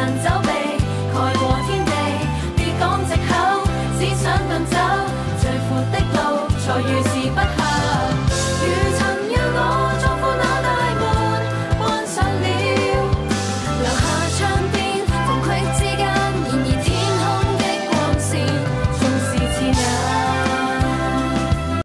人走避盖过天地别讲借口只想遁走最阔的路才遇是不